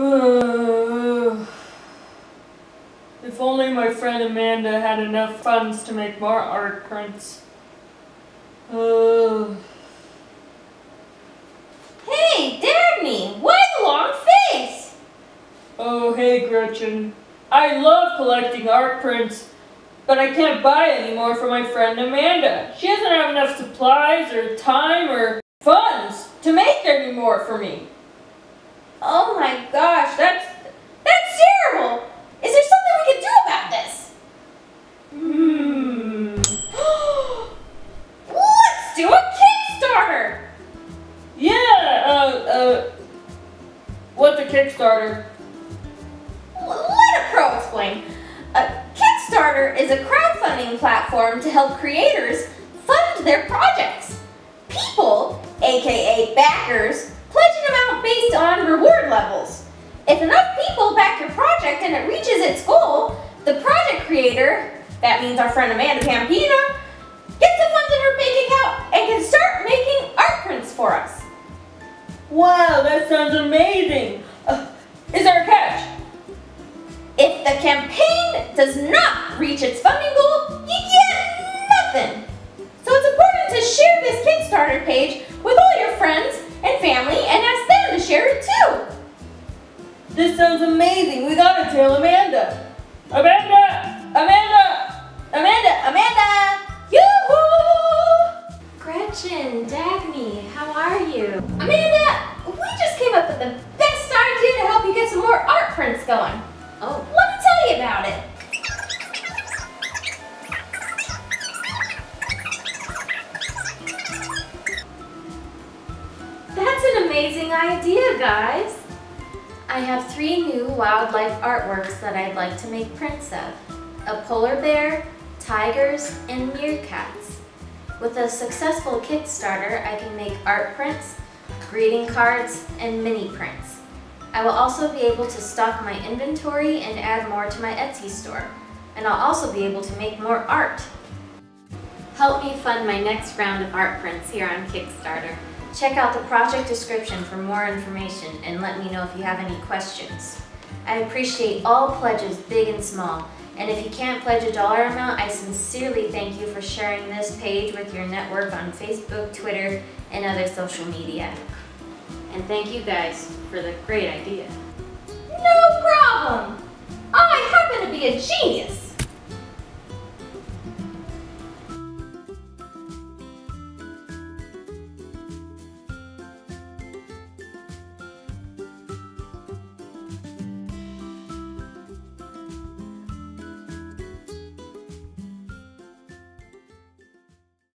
if only my friend Amanda had enough funds to make more art prints. Uh, Hey, Dabney, why the long face? oh, hey Gretchen. I love collecting art prints, but I can't buy any more for my friend Amanda. She doesn't have enough supplies or time or funds to make any more for me. Oh my gosh, that's that's terrible. Is there something we can do about this? Hmm. Let's do a Kickstarter. Yeah, uh, uh, what's a Kickstarter? Let a pro explain. A Kickstarter is a crowdfunding platform to help creators fund their projects. People, aka backers, based on reward levels. If enough people back your project and it reaches its goal, the project creator, that means our friend Amanda Campina, gets the funds in her bank account and can start making art prints for us. Wow, that sounds amazing. Uh, is there a catch? If the campaign does not reach its funding goal, Amanda. Amanda! Amanda! Amanda, Amanda, yoo-hoo! Gretchen, Dagny, how are you? Amanda, we just came up with the best idea to help you get some more art prints going. Oh, Let me tell you about it. that's an amazing idea, guys. I have three new wildlife artworks that I'd like to make prints of. A polar bear, tigers, and meerkats. With a successful Kickstarter, I can make art prints, greeting cards, and mini prints. I will also be able to stock my inventory and add more to my Etsy store. And I'll also be able to make more art. Help me fund my next round of art prints here on Kickstarter. Check out the project description for more information and let me know if you have any questions. I appreciate all pledges, big and small. And if you can't pledge a dollar amount, I sincerely thank you for sharing this page with your network on Facebook, Twitter, and other social media. And thank you guys for the great idea. No problem. Oh, I happen to be a genius.